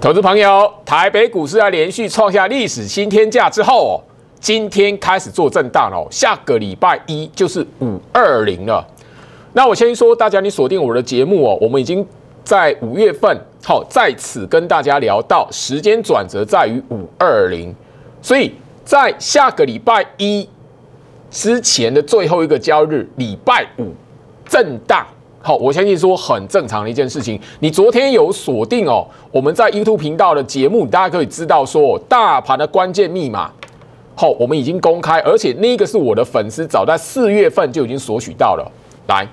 投资朋友，台北股市在连续创下历史新天价之后哦，今天开始做震荡哦，下个礼拜一就是五二零了。那我先说，大家你锁定我的节目哦，我们已经在五月份好在此跟大家聊到时间转折在于五二零，所以在下个礼拜一之前的最后一个交易日，礼拜五震荡。好，我相信说很正常的一件事情。你昨天有锁定哦，我们在 YouTube 频道的节目，大家可以知道说大盘的关键密码。好，我们已经公开，而且那个是我的粉丝早在四月份就已经索取到了。来，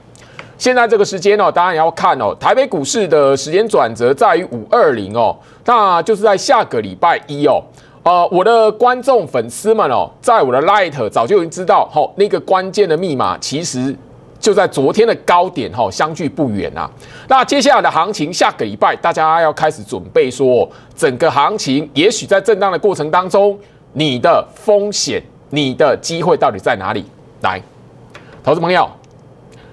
现在这个时间哦，当然要看哦，台北股市的时间转折在于五二零哦，那就是在下个礼拜一哦。呃，我的观众粉丝们哦，在我的 Light 早就已经知道，好，那个关键的密码其实。就在昨天的高点哈，相距不远啊。那接下来的行情，下个礼拜大家要开始准备说，整个行情也许在震荡的过程当中，你的风险、你的机会到底在哪里？来，投资朋友，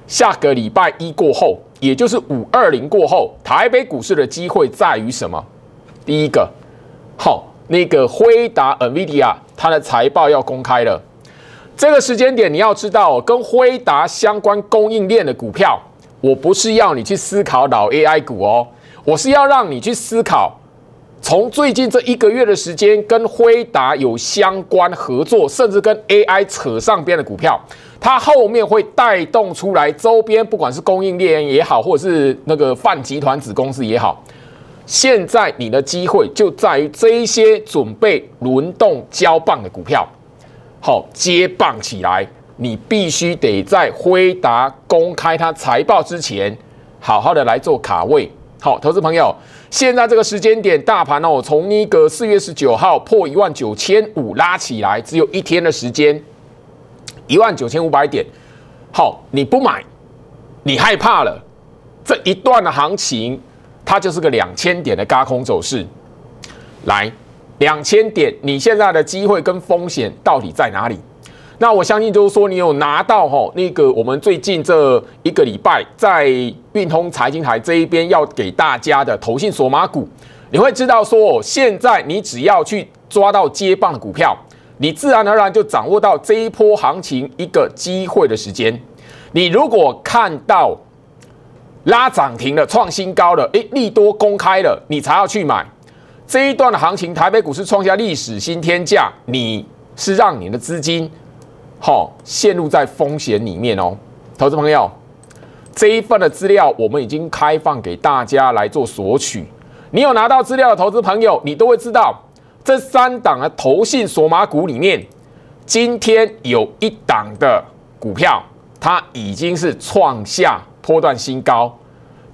下个礼拜一过后，也就是五二零过后，台北股市的机会在于什么？第一个，好，那个辉达 NVIDIA 它的财报要公开了。这个时间点，你要知道，跟辉达相关供应链的股票，我不是要你去思考老 AI 股哦，我是要让你去思考，从最近这一个月的时间，跟辉达有相关合作，甚至跟 AI 扯上边的股票，它后面会带动出来周边，不管是供应链也好，或者是那个泛集团子公司也好，现在你的机会就在于这一些准备轮动交棒的股票。好接棒起来，你必须得在辉达公开它财报之前，好好的来做卡位。好，投资朋友，现在这个时间点，大盘哦，从那个四月十九号破一万九千五拉起来，只有一天的时间，一万九千五百点。好，你不买，你害怕了，这一段的行情，它就是个两千点的高空走势，来。两千点，你现在的机会跟风险到底在哪里？那我相信就是说，你有拿到吼那个我们最近这一个礼拜在运通财经台这一边要给大家的投信索马股，你会知道说，现在你只要去抓到接棒的股票，你自然而然就掌握到这一波行情一个机会的时间。你如果看到拉涨停的、创新高了，诶，利多公开了，你才要去买。这一段的行情，台北股市创下历史新天价，你是让你的资金，好陷入在风险里面哦，投资朋友，这一份的资料我们已经开放给大家来做索取，你有拿到资料的投资朋友，你都会知道这三档的投信索马股里面，今天有一档的股票，它已经是创下波段新高。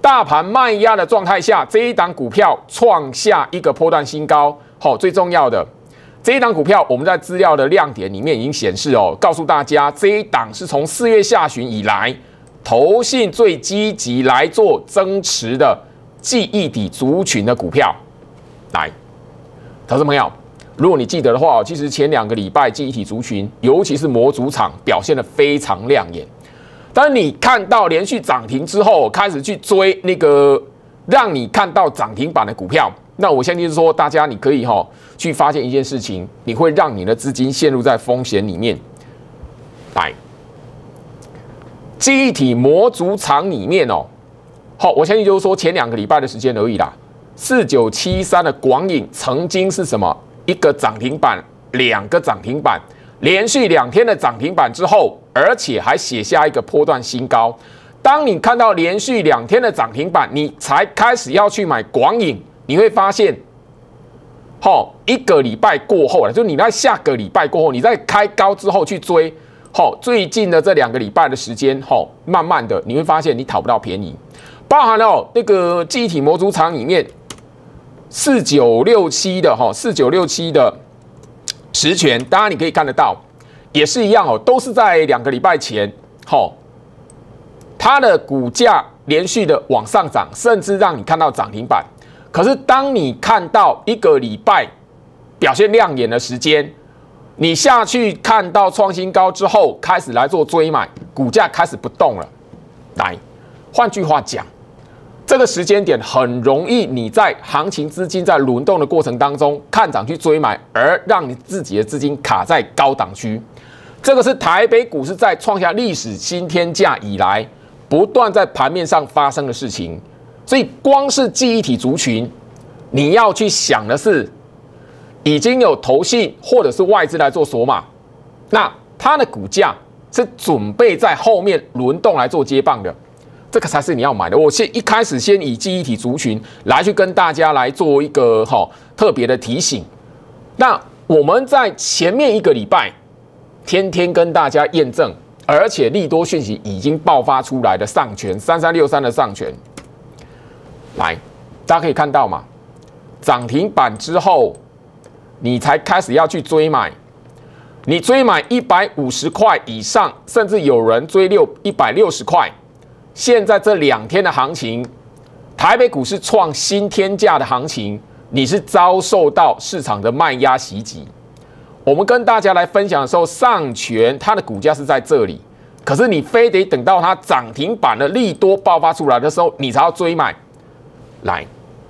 大盘卖压的状态下，这一档股票创下一个波段新高。好，最重要的这一档股票，我们在资料的亮点里面已经显示哦，告诉大家这一档是从四月下旬以来，投信最积极来做增持的记忆底族群的股票。来，投资朋友，如果你记得的话，其实前两个礼拜记忆体族群，尤其是模组厂表现的非常亮眼。当你看到连续涨停之后，开始去追那个让你看到涨停板的股票，那我相信说，大家你可以哈去发现一件事情，你会让你的资金陷入在风险里面。来，记忆体模组厂里面哦，好，我相信就是说前两个礼拜的时间而已啦。四九七三的广影曾经是什么？一个涨停板，两个涨停板。连续两天的涨停板之后，而且还写下一个波段新高。当你看到连续两天的涨停板，你才开始要去买广影，你会发现，好一个礼拜过后了，就你在下个礼拜过后，你在开高之后去追，好最近的这两个礼拜的时间，好慢慢的你会发现你讨不到便宜，包含了那个记忆体模组厂里面四九六七的哈四九六七的。实权，当然你可以看得到，也是一样哦，都是在两个礼拜前，吼，它的股价连续的往上涨，甚至让你看到涨停板。可是当你看到一个礼拜表现亮眼的时间，你下去看到创新高之后，开始来做追买，股价开始不动了。来，换句话讲，这个时间点很容易，你在行情资金在轮动的过程当中看涨去追买，而让你自己的资金卡在高档区。这个是台北股市在创下历史新天价以来，不断在盘面上发生的事情。所以，光是记忆体族群，你要去想的是，已经有投信或者是外资来做锁码，那它的股价是准备在后面轮动来做接棒的。这个才是你要买的。我先一开始先以记忆体族群来去跟大家来做一个哈特别的提醒。那我们在前面一个礼拜天天跟大家验证，而且利多讯息已经爆发出来的上权三三六三的上权，来大家可以看到嘛，涨停板之后你才开始要去追买，你追买一百五十块以上，甚至有人追六一百六十块。现在这两天的行情，台北股市创新天价的行情，你是遭受到市场的卖压袭击。我们跟大家来分享的时候，上权它的股价是在这里，可是你非得等到它涨停板的利多爆发出来的时候，你才要追买。来，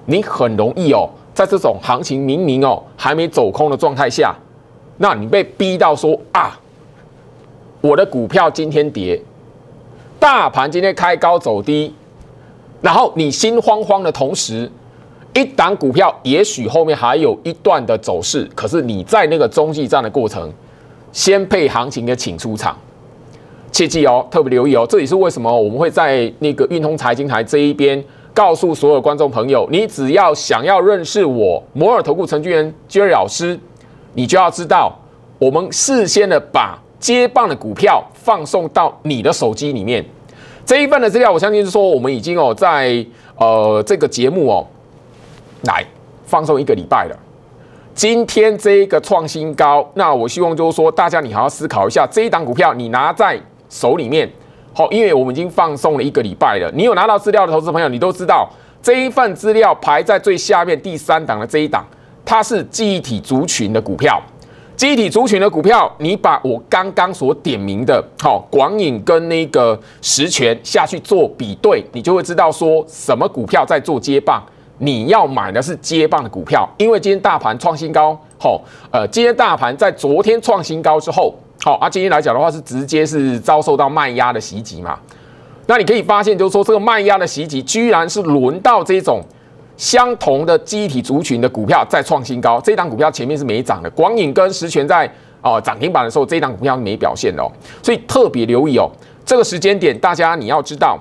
你很容易哦，在这种行情明明哦还没走空的状态下，那你被逼到说啊，我的股票今天跌。大盘今天开高走低，然后你心慌慌的同时，一档股票也许后面还有一段的走势，可是你在那个中继站的过程，先配行情的请出场，切记哦，特别留意哦，这也是为什么我们会在那个运通财经台这一边告诉所有观众朋友，你只要想要认识我摩尔投顾程序员 Jerry 老师，你就要知道我们事先的把。接棒的股票放送到你的手机里面，这一份的资料，我相信是说我们已经哦在呃这个节目哦来放送一个礼拜了。今天这一个创新高，那我希望就是说大家你还要思考一下，这一档股票你拿在手里面，好，因为我们已经放送了一个礼拜了。你有拿到资料的投资朋友，你都知道这一份资料排在最下面第三档的这一档，它是记忆体族群的股票。集体族群的股票，你把我刚刚所点名的，好广影跟那个实权下去做比对，你就会知道说什么股票在做接棒。你要买的是接棒的股票，因为今天大盘创新高，好，呃，今天大盘在昨天创新高之后，好，啊，今天来讲的话是直接是遭受到卖压的袭击嘛。那你可以发现，就是说这个卖压的袭击，居然是轮到这种。相同的机体族群的股票再创新高，这档股票前面是没涨的。广影跟实权在哦涨停板的时候，这档股票是没表现的哦，所以特别留意哦。这个时间点，大家你要知道，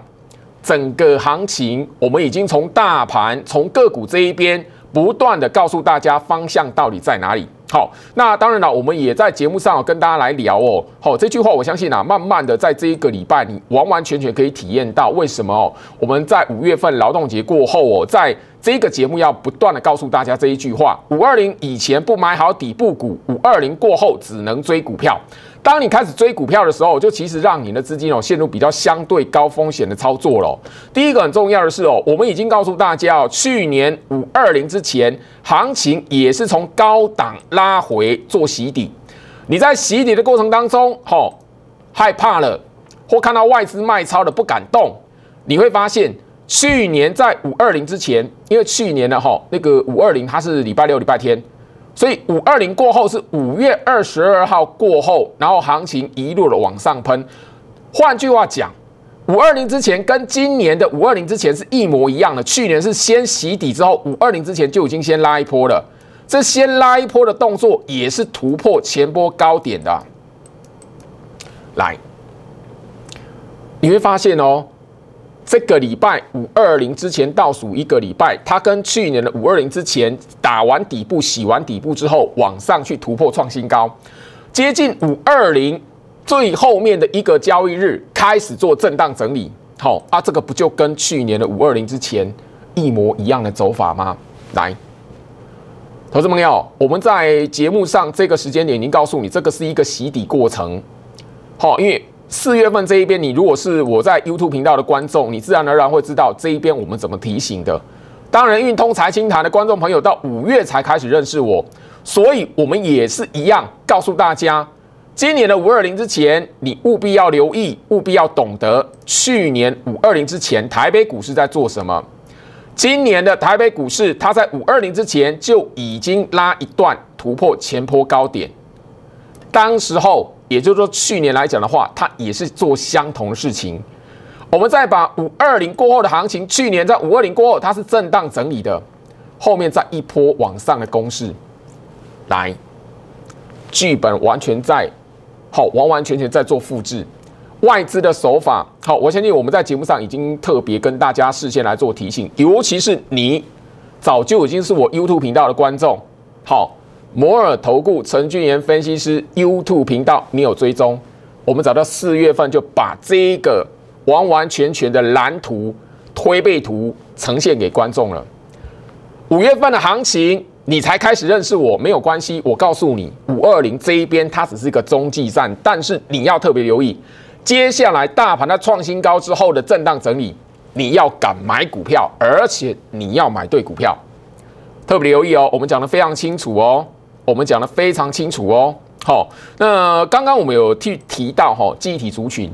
整个行情我们已经从大盘、从个股这一边不断的告诉大家方向到底在哪里。好，那当然了，我们也在节目上跟大家来聊哦。好，这句话我相信啊，慢慢的在这一个礼拜，你完完全全可以体验到为什么哦，我们在五月份劳动节过后哦，在这个节目要不断的告诉大家这一句话：五二零以前不买好底部股，五二零过后只能追股票。当你开始追股票的时候，就其实让你的资金哦陷入比较相对高风险的操作了。第一个很重要的是哦，我们已经告诉大家哦，去年五二零之前行情也是从高档拉回做洗底。你在洗底的过程当中，吼害怕了，或看到外资卖超的不敢动，你会发现去年在五二零之前，因为去年的哈那个五二零它是礼拜六礼拜天。所以五二零过后是五月二十二号过后，然后行情一路的往上喷。换句话讲，五二零之前跟今年的五二零之前是一模一样的。去年是先洗底之后，五二零之前就已经先拉一波了。这先拉一波的动作也是突破前波高点的。来，你会发现哦。这个礼拜五二零之前倒数一个礼拜，它跟去年的五二零之前打完底部、洗完底部之后，往上去突破创新高，接近五二零最后面的一个交易日开始做震荡整理。好啊，这个不就跟去年的五二零之前一模一样的走法吗？来，投资朋友，我们在节目上这个时间点已经告诉你，这个是一个洗底过程。好，因为。四月份这一边，你如果是我在 YouTube 频道的观众，你自然而然会知道这一边我们怎么提醒的。当然，运通财经台的观众朋友到五月才开始认识我，所以我们也是一样告诉大家，今年的五二零之前，你务必要留意，务必要懂得去年五二零之前台北股市在做什么。今年的台北股市，它在五二零之前就已经拉一段突破前坡高点。当时候，也就是说去年来讲的话，它也是做相同的事情。我们再把五二零过后的行情，去年在五二零过后，它是震荡整理的，后面再一波往上的攻势，来，剧本完全在，好，完完全全在做复制。外资的手法，好，我相信我们在节目上已经特别跟大家事先来做提醒，尤其是你早就已经是我 YouTube 频道的观众，好，摩尔投顾陈俊言分析师 YouTube 频道你有追踪，我们找到四月份就把这个完完全全的蓝图推背图呈现给观众了。五月份的行情你才开始认识我，没有关系，我告诉你，五二零这一边它只是一个中继站，但是你要特别留意。接下来大盘它创新高之后的震荡整理，你要敢买股票，而且你要买对股票，特别留意哦。我们讲的非常清楚哦，我们讲的非常清楚哦。好，那刚刚我们有提提到哈，记忆体族群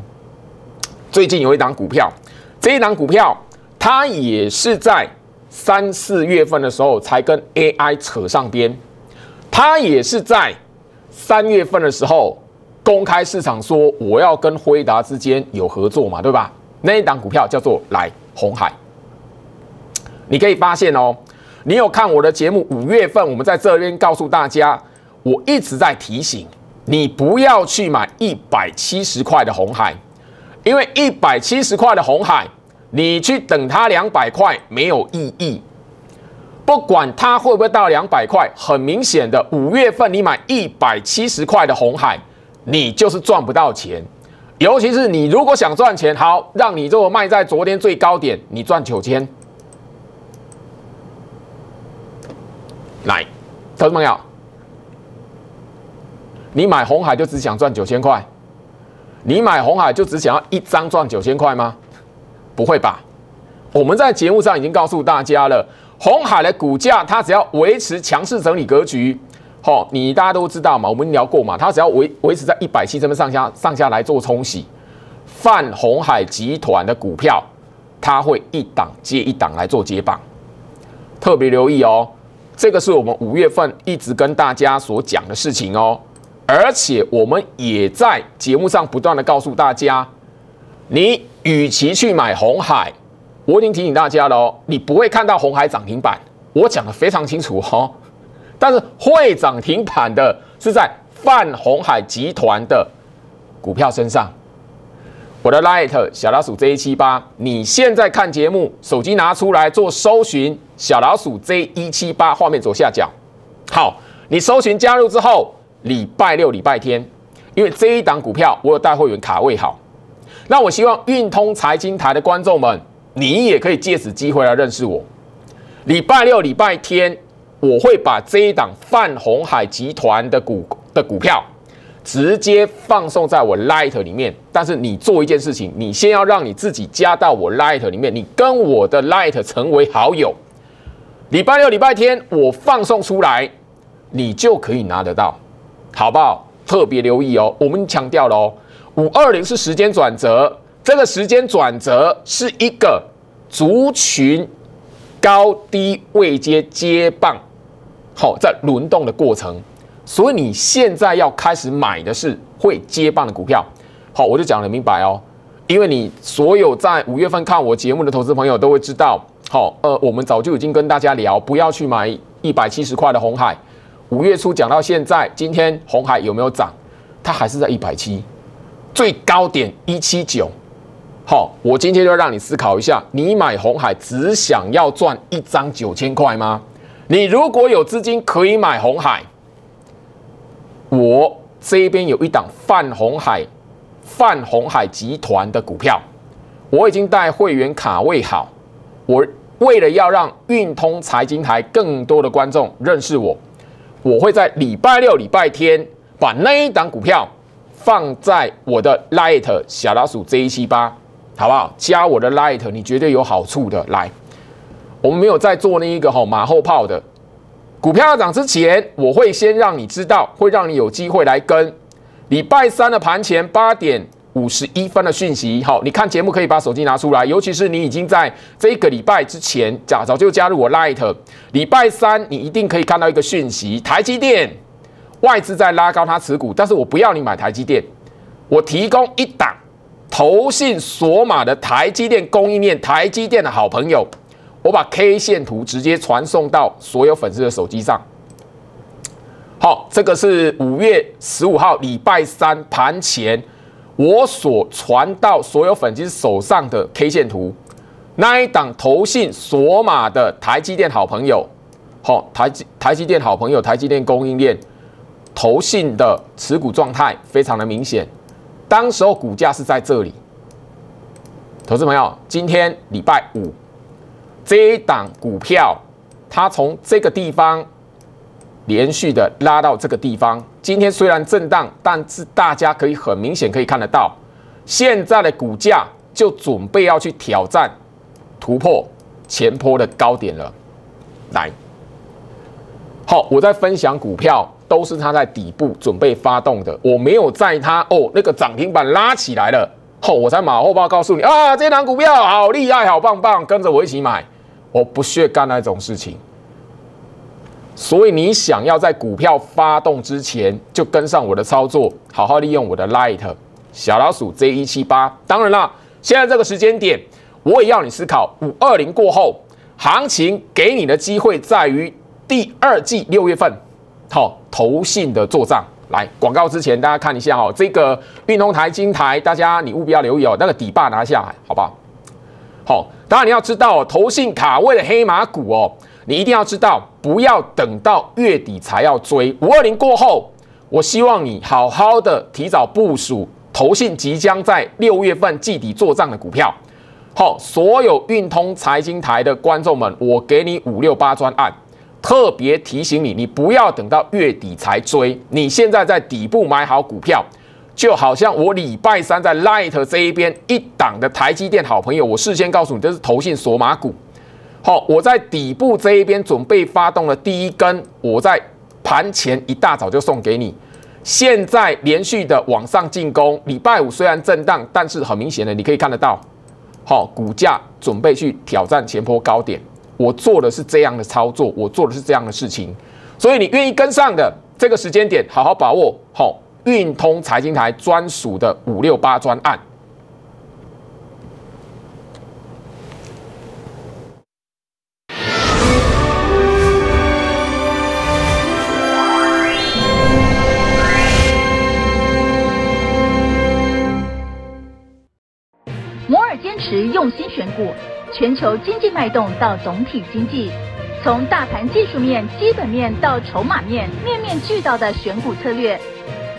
最近有一档股票，这一档股票它也是在三四月份的时候才跟 AI 扯上边，它也是在三月份的时候。公开市场说我要跟辉达之间有合作嘛，对吧？那一档股票叫做来红海。你可以发现哦，你有看我的节目？五月份我们在这边告诉大家，我一直在提醒你不要去买一百七十块的红海，因为一百七十块的红海，你去等它两百块没有意义。不管它会不会到两百块，很明显的，五月份你买一百七十块的红海。你就是赚不到钱，尤其是你如果想赚钱，好，让你这个卖在昨天最高点，你赚九千。来，投资朋友，你买红海就只想赚九千块？你买红海就只想要一张赚九千块吗？不会吧？我们在节目上已经告诉大家了，红海的股价它只要维持强势整理格局。好，你大家都知道嘛？我们聊过嘛？它只要维维持在一百七这边上下上下来做冲洗，泛红海集团的股票，它会一档接一档来做接棒。特别留意哦，这个是我们五月份一直跟大家所讲的事情哦。而且我们也在节目上不断的告诉大家，你与其去买红海，我已经提醒大家了哦，你不会看到红海涨停板，我讲的非常清楚哦。但是会涨停板的是在泛红海集团的股票身上。我的 Light 小老鼠 J 七八，你现在看节目，手机拿出来做搜寻，小老鼠 J 一七八，画面左下角。好，你搜寻加入之后，礼拜六、礼拜天，因为这一档股票我有带会员卡位好，那我希望运通财经台的观众们，你也可以借此机会来认识我。礼拜六、礼拜天。我会把这一档泛红海集团的股的股票直接放送在我 Light 里面，但是你做一件事情，你先要让你自己加到我 Light 里面，你跟我的 Light 成为好友。礼拜六、礼拜天我放送出来，你就可以拿得到，好不好？特别留意哦，我们强调了哦，五二零是时间转折，这个时间转折是一个族群高低位阶接棒。好，在轮动的过程，所以你现在要开始买的是会接棒的股票。好，我就讲得明白哦，因为你所有在五月份看我节目的投资朋友都会知道，好，呃，我们早就已经跟大家聊，不要去买一百七十块的红海。五月初讲到现在，今天红海有没有涨？它还是在一百七，最高点一七九。好，我今天就让你思考一下，你买红海只想要赚一张九千块吗？你如果有资金可以买红海，我这边有一档泛红海、泛红海集团的股票，我已经带会员卡位好。我为了要让运通财经台更多的观众认识我，我会在礼拜六、礼拜天把那一档股票放在我的 Light 小老鼠 J 七八，好不好？加我的 Light，你绝对有好处的，来。我们没有在做那一个哈马后炮的股票要涨之前，我会先让你知道，会让你有机会来跟。礼拜三的盘前八点五十一分的讯息。好，你看节目可以把手机拿出来，尤其是你已经在这一个礼拜之前早早就加入我 Light，礼拜三你一定可以看到一个讯息，台积电外资在拉高它持股，但是我不要你买台积电，我提供一档投信索马的台积电供应链，台积电的好朋友，我把 K 线图直接传送到所有粉丝的手机上。好，这个是五月十五号礼拜三盘前，我所传到所有粉丝手上的 K 线图，那一档投信索马的台积电好朋友，好台积台积电好朋友，台积电供应链投信的持股状态非常的明显，当时候股价是在这里，投资朋友，今天礼拜五这一档股票，它从这个地方。连续的拉到这个地方，今天虽然震荡，但是大家可以很明显可以看得到，现在的股价就准备要去挑战突破前坡的高点了。来，好，我在分享股票都是它在底部准备发动的，我没有在它哦那个涨停板拉起来了后，我才马后炮告诉你啊，这档股票好厉害，好棒棒，跟着我一起买，我不屑干那种事情。所以你想要在股票发动之前就跟上我的操作，好好利用我的 Light 小老鼠 J 一七八。当然啦，现在这个时间点，我也要你思考五二零过后行情给你的机会在于第二季六月份，好投信的做账。来广告之前，大家看一下哦，这个运通台金台，大家你务必要留意哦，那个底霸拿下来，好不好？好，当然你要知道投信卡位的黑马股哦。你一定要知道，不要等到月底才要追。五二零过后，我希望你好好的提早部署投信即将在六月份季底做账的股票。好，所有运通财经台的观众们，我给你五六八专案，特别提醒你，你不要等到月底才追。你现在在底部买好股票，就好像我礼拜三在 Light 这一边一档的台积电好朋友，我事先告诉你，这是投信索马股。好，我在底部这一边准备发动了第一根，我在盘前一大早就送给你。现在连续的往上进攻，礼拜五虽然震荡，但是很明显的你可以看得到，好，股价准备去挑战前坡高点。我做的是这样的操作，我做的是这样的事情，所以你愿意跟上的这个时间点，好好把握。好，运通财经台专属的五六八专案。用心选股，全球经济脉动到总体经济，从大盘技术面、基本面到筹码面，面面俱到的选股策略。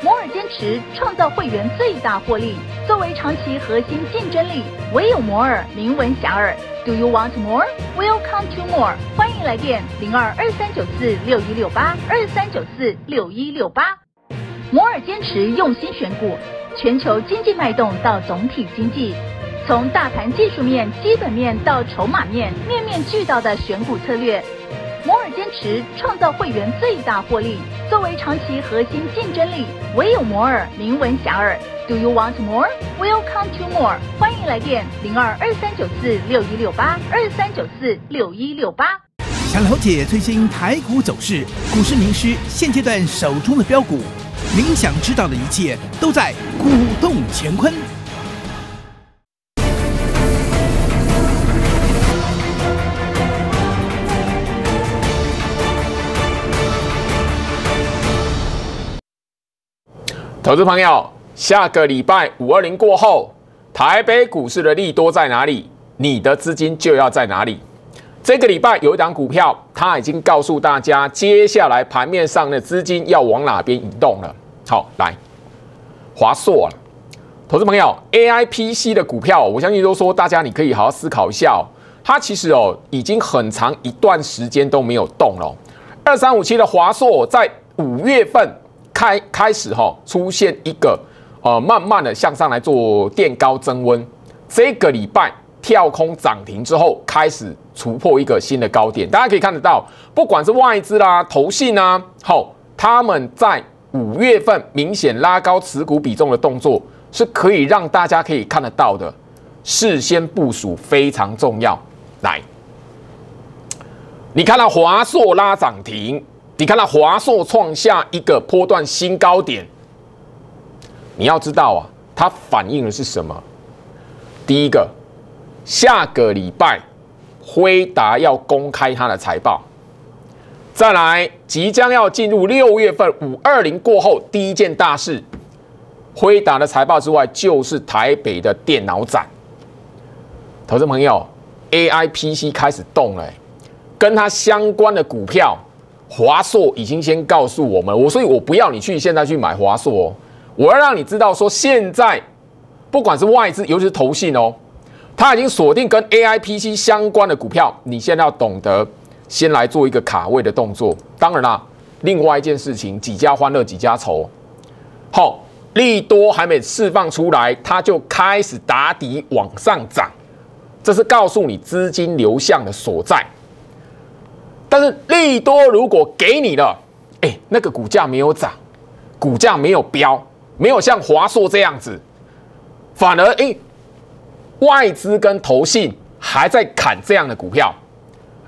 摩尔坚持创造会员最大获利，作为长期核心竞争力，唯有摩尔名闻遐迩。Do you want more? Welcome to more。欢迎来电零二二三九四六一六八二三九四六一六八。摩尔坚持用心选股，全球经济脉动到总体经济。从大盘技术面、基本面到筹码面，面面俱到的选股策略，摩尔坚持创造会员最大获利，作为长期核心竞争力，唯有摩尔名闻遐迩。Do you want more? Welcome to more。欢迎来电零二二三九四六一六八二三九四六一六八。想了解最新台股走势，股市名师现阶段手中的标股，您想知道的一切都在股动乾坤。投资朋友，下个礼拜五二零过后，台北股市的利多在哪里？你的资金就要在哪里？这个礼拜有一档股票，它已经告诉大家，接下来盘面上的资金要往哪边移动了。好，来，华硕，投资朋友，A I P C 的股票，我相信都说大家你可以好好思考一下哦。它其实哦，已经很长一段时间都没有动了。二三五七的华硕在五月份。开开始哈，出现一个呃，慢慢的向上来做垫高增温。这个礼拜跳空涨停之后，开始突破一个新的高点。大家可以看得到，不管是外资啦、投信啊，好，他们在五月份明显拉高持股比重的动作，是可以让大家可以看得到的，事先部署非常重要。来，你看到华硕拉涨停，你看到华硕创下一个波段新高点，你要知道啊，它反映的是什么？第一个，下个礼拜辉达要公开它的财报，再来即将要进入六月份五二零过后第一件大事，辉达的财报之外，就是台北的电脑展。投资朋友，AI PC 开始动了，跟它相关的股票，华硕已经先告诉我们，我所以我不要你去现在去买华硕，我要让你知道说现在。不管是外资，尤其是投信哦，他已经锁定跟 A I P C 相关的股票。你现在要懂得先来做一个卡位的动作。当然啦，另外一件事情，几家欢乐几家愁。好，利多还没释放出来，它就开始打底往上涨，这是告诉你资金流向的所在。但是利多如果给你了，哎，那个股价没有涨，股价没有飙，没有像华硕这样子。反而，哎，外资跟投信还在砍这样的股票，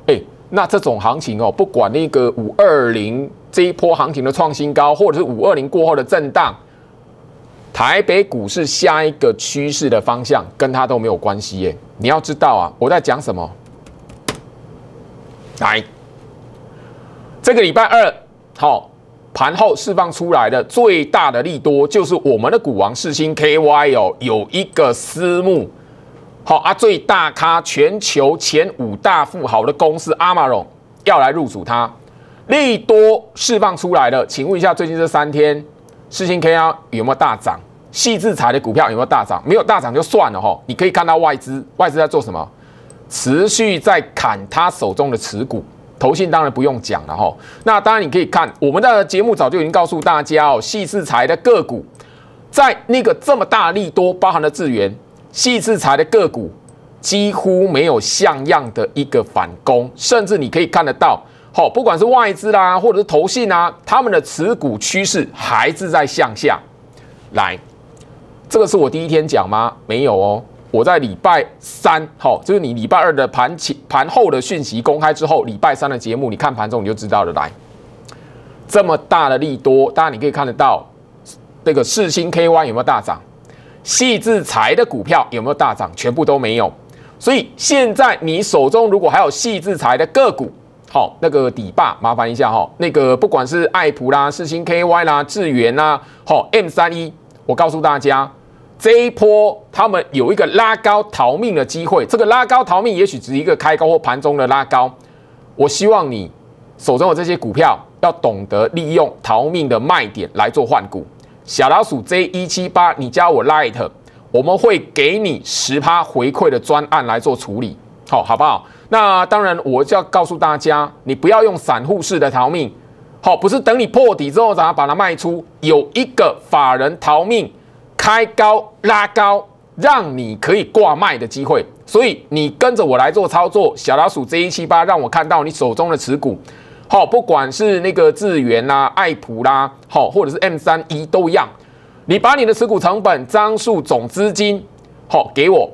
哎，那这种行情哦，不管那个五二零这一波行情的创新高，或者是五二零过后的震荡，台北股市下一个趋势的方向跟它都没有关系耶。你要知道啊，我在讲什么？来，这个礼拜二，好。盘后释放出来的最大的利多，就是我们的股王世星 KY 哦，有一个私募，好啊，最大咖全球前五大富豪的公司阿玛荣要来入主它，利多释放出来的，请问一下，最近这三天世星 KY 有没有大涨？细制裁的股票有没有大涨？没有大涨就算了哈，你可以看到外资，外资在做什么？持续在砍他手中的持股。投信当然不用讲了哈，那当然你可以看我们的节目早就已经告诉大家哦，细制材的个股在那个这么大力多包含的资源，细制材的个股几乎没有像样的一个反攻，甚至你可以看得到，好，不管是外资啦，或者是投信啊，他们的持股趋势还是在向下。来，这个是我第一天讲吗？没有哦。我在礼拜三，好，就是你礼拜二的盘前盘后的讯息公开之后，礼拜三的节目，你看盘中你就知道了。来，这么大的利多，当然你可以看得到，这个世星 KY 有没有大涨？细制裁的股票有没有大涨？全部都没有。所以现在你手中如果还有细制裁的个股，好，那个底霸麻烦一下哈，那个不管是爱普啦、世星 KY 啦、智源啦，好 M 三一，我告诉大家。这一波他们有一个拉高逃命的机会，这个拉高逃命也许只是一个开高或盘中的拉高。我希望你手中的这些股票要懂得利用逃命的卖点来做换股。小老鼠 J 一七八，你加我 Light，我们会给你十趴回馈的专案来做处理，好好不好？那当然，我就要告诉大家，你不要用散户式的逃命，好，不是等你破底之后然后把它卖出，有一个法人逃命。开高拉高，让你可以挂卖的机会，所以你跟着我来做操作。小老鼠 Z 一七八，让我看到你手中的持股，好，不管是那个智源啦、爱普啦，好，或者是 M 三一都一样。你把你的持股成本、张数、总资金，好，给我，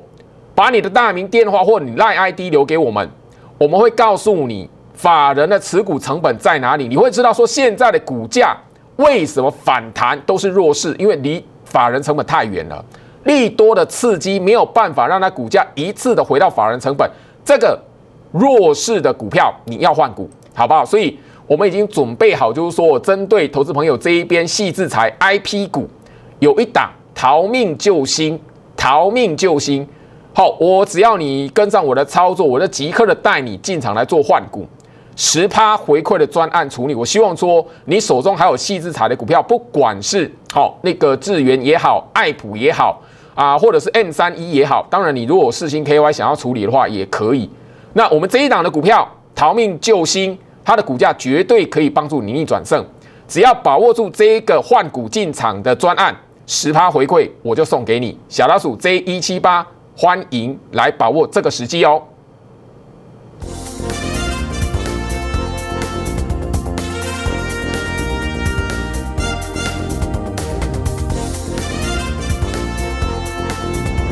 把你的大名、电话或你赖 ID 留给我们，我们会告诉你法人的持股成本在哪里。你会知道说现在的股价为什么反弹都是弱势，因为离。法人成本太远了，利多的刺激没有办法让它股价一次的回到法人成本。这个弱势的股票你要换股，好不好？所以我们已经准备好，就是说我针对投资朋友这一边细制裁 IP 股有一档逃命救星，逃命救星。好，我只要你跟上我的操作，我就即刻的带你进场来做换股。十趴回馈的专案处理，我希望说你手中还有细致彩的股票，不管是好那个智源也好，爱普也好啊，或者是 M 三一也好，当然你如果四星 KY 想要处理的话也可以。那我们这一档的股票逃命救星，它的股价绝对可以帮助你逆转胜。只要把握住这一个换股进场的专案，十趴回馈我就送给你。小老鼠 J 一七八，欢迎来把握这个时机哦。